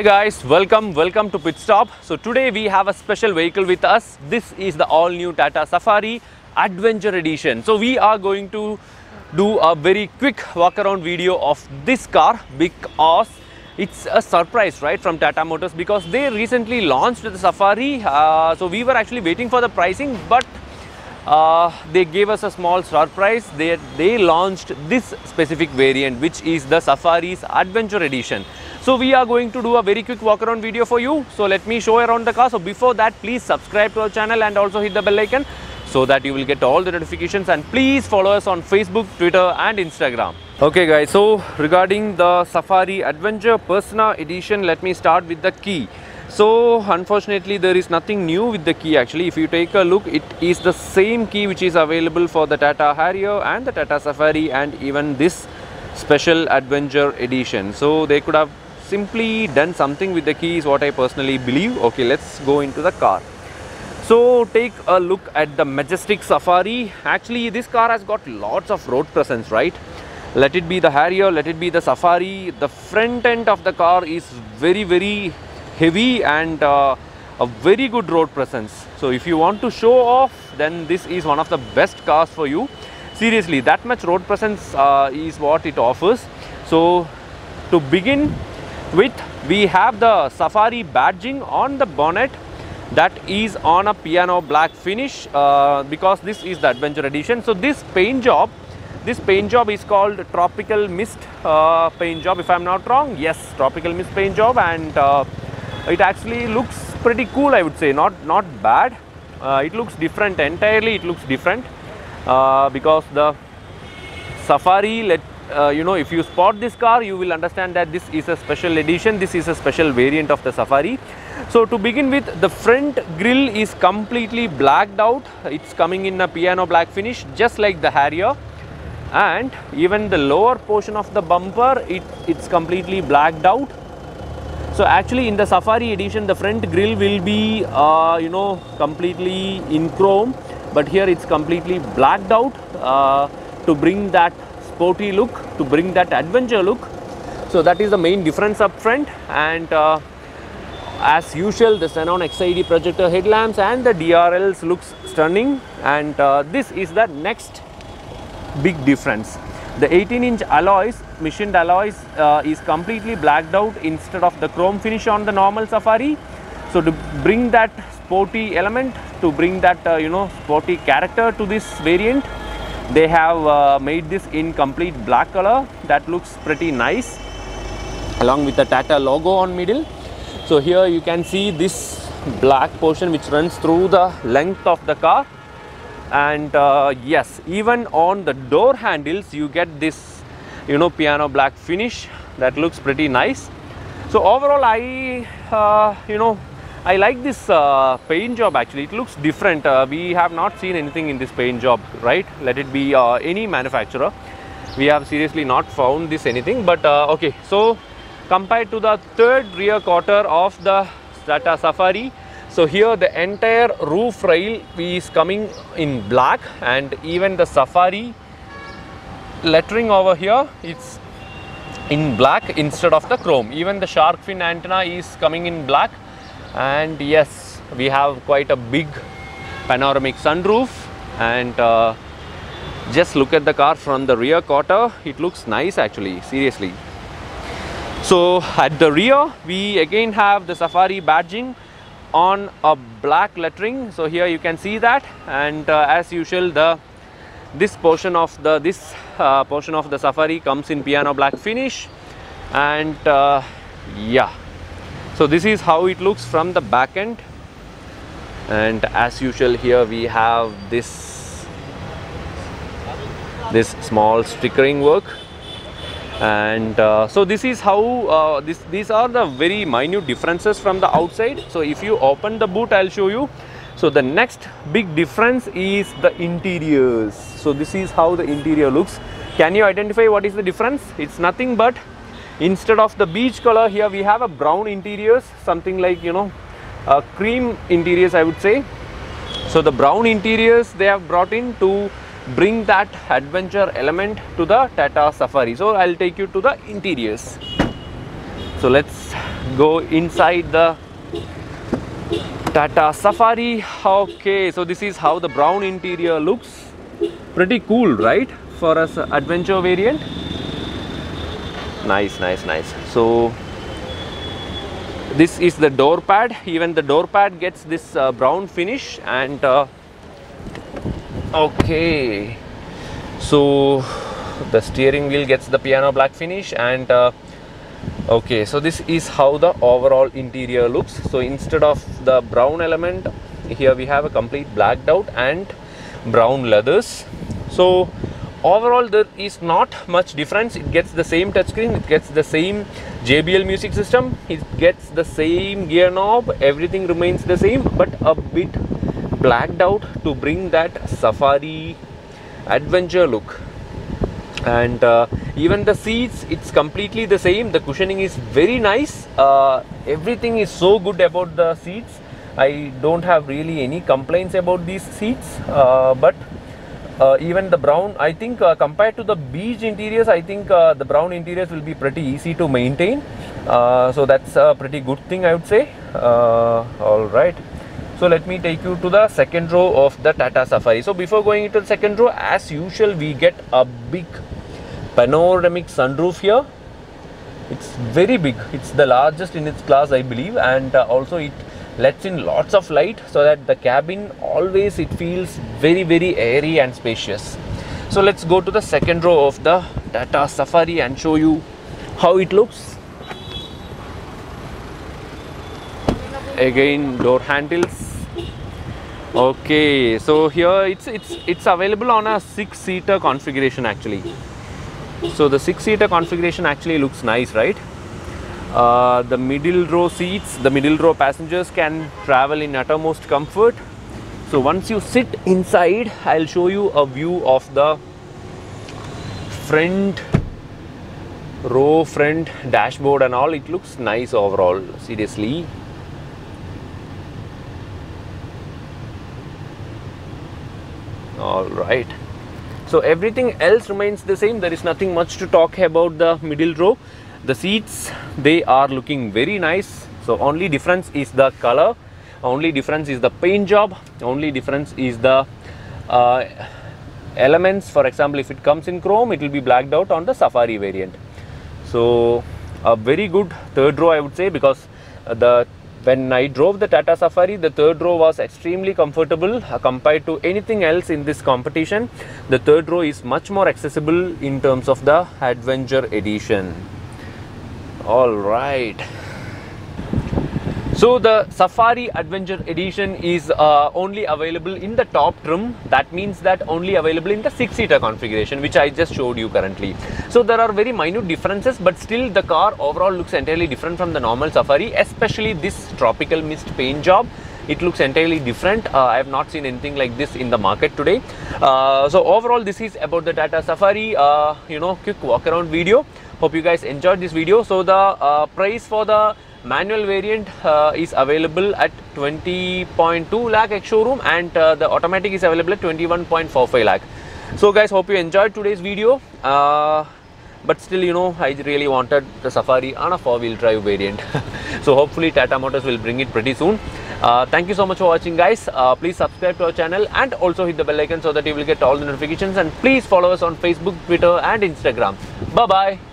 Hi guys, welcome, welcome to Pit Stop. So today we have a special vehicle with us. This is the all new Tata Safari Adventure Edition. So we are going to do a very quick walk around video of this car because it's a surprise right from Tata Motors because they recently launched the Safari. Uh, so we were actually waiting for the pricing but uh, they gave us a small surprise. They, they launched this specific variant which is the Safari's Adventure Edition. So we are going to do a very quick walk around video for you. So let me show around the car. So before that please subscribe to our channel and also hit the bell icon so that you will get all the notifications and please follow us on Facebook, Twitter and Instagram. Okay guys, so regarding the Safari Adventure Persona Edition, let me start with the key. So unfortunately there is nothing new with the key actually. If you take a look, it is the same key which is available for the Tata Harrier and the Tata Safari and even this special Adventure Edition. So they could have simply done something with the key is what I personally believe. Okay, let's go into the car. So take a look at the Majestic Safari. Actually, this car has got lots of road presence, right? Let it be the Harrier, let it be the Safari. The front end of the car is very, very heavy and uh, a very good road presence. So if you want to show off, then this is one of the best cars for you. Seriously, that much road presence uh, is what it offers. So to begin with, we have the Safari badging on the bonnet that is on a piano black finish uh, because this is the adventure edition. So this paint job this paint job is called tropical mist uh, paint job if i'm not wrong. Yes tropical mist paint job and uh, it actually looks pretty cool i would say. Not not bad. Uh, it looks different entirely it looks different uh, because the safari let uh, you know if you spot this car you will understand that this is a special edition this is a special variant of the safari. So to begin with the front grille is completely blacked out. It's coming in a piano black finish just like the harrier. And even the lower portion of the bumper it it's completely blacked out. So actually in the safari edition the front grille will be uh, you know completely in chrome. But here it's completely blacked out uh, to bring that sporty look to bring that adventure look. So that is the main difference up front. And uh, as usual the Xenon HID projector headlamps and the DRLs looks stunning. And uh, this is the next big difference. The 18 inch alloys machined alloys uh, is completely blacked out instead of the chrome finish on the normal safari. So to bring that sporty element to bring that uh, you know sporty character to this variant they have uh, made this in complete black color. That looks pretty nice. Along with the tata logo on middle. So here you can see this black portion which runs through the length of the car. And uh, yes even on the door handles you get this you know piano black finish. That looks pretty nice. So overall i uh, you know i like this uh, paint job actually. It looks different. Uh, we have not seen anything in this paint job right? Let it be uh, any manufacturer. We have seriously not found this anything but uh, okay. So compared to the third rear quarter of the Tata Safari so here the entire roof rail is coming in black and even the Safari lettering over here it's in black instead of the chrome. Even the shark fin antenna is coming in black and yes we have quite a big panoramic sunroof. And uh, just look at the car from the rear quarter. It looks nice actually seriously. So at the rear we again have the Safari badging on a black lettering. So here you can see that. And uh, as usual the this portion of the this uh, portion of the safari comes in piano black finish. And uh, yeah so this is how it looks from the back end. And as usual here we have this this small stickering work. And uh, so this is how uh, this these are the very minute differences from the outside. So if you open the boot i'll show you. So the next big difference is the interiors. So this is how the interior looks. Can you identify what is the difference? It's nothing but instead of the beige color here we have a brown interiors something like you know uh, cream interiors i would say so the brown interiors they have brought in to bring that adventure element to the Tata Safari. So I'll take you to the interiors. So let's go inside the Tata Safari. Okay, so this is how the brown interior looks. Pretty cool, right? For us adventure variant. Nice, nice, nice. So this is the door pad. Even the door pad gets this uh, brown finish and uh, okay. So the steering wheel gets the piano black finish and uh, okay so this is how the overall interior looks so instead of the brown element here we have a complete blacked out and brown leathers so overall there is not much difference. It gets the same touchscreen it gets the same jbl music system it gets the same gear knob everything remains the same but a bit blacked out to bring that safari adventure look. And uh, even the seats it's completely the same. The cushioning is very nice. Uh, everything is so good about the seats. I don't have really any complaints about these seats uh, but even the brown i think uh, compared to the beige interiors i think uh, the brown interiors will be pretty easy to maintain so that's a pretty good thing i would say all right so let me take you to the second row of the Tata Safari. So before going into the second row, as usual, we get a big panoramic sunroof here. It's very big. It's the largest in its class, I believe, and uh, also it lets in lots of light so that the cabin always it feels very very airy and spacious. So let's go to the second row of the Tata Safari and show you how it looks. Again, door handles okay so here it's it's it's available on a six seater configuration actually so the six seater configuration actually looks nice right uh, the middle row seats the middle row passengers can travel in uttermost comfort. So once you sit inside i'll show you a view of the front row front dashboard and all. It looks nice overall seriously. All right. So everything else remains the same. There is nothing much to talk about the middle row the seats they are looking very nice so only difference is the color only difference is the paint job only difference is the uh, elements for example if it comes in chrome it will be blacked out on the safari variant so a very good third row i would say because the when I drove the Tata Safari, the third row was extremely comfortable uh, compared to anything else in this competition. The third row is much more accessible in terms of the Adventure Edition. All right. So the Safari Adventure Edition is uh, only available in the top trim. That means that only available in the six-seater configuration, which I just showed you currently. So there are very minute differences, but still the car overall looks entirely different from the normal Safari, especially this tropical mist paint job it looks entirely different uh, i have not seen anything like this in the market today uh, so overall this is about the tata safari uh, you know quick walk around video hope you guys enjoyed this video. So the uh, price for the manual variant uh, is available at 20.2 lakh ex showroom and uh, the automatic is available at 21.45 lakh. So guys hope you enjoyed today's video. Uh, but still you know i really wanted the safari on a four-wheel drive variant. So hopefully tata motors will bring it pretty soon. Uh, thank you so much for watching guys. Uh, please subscribe to our channel and also hit the bell icon so that you will get all the notifications. And please follow us on facebook twitter and instagram. Bye bye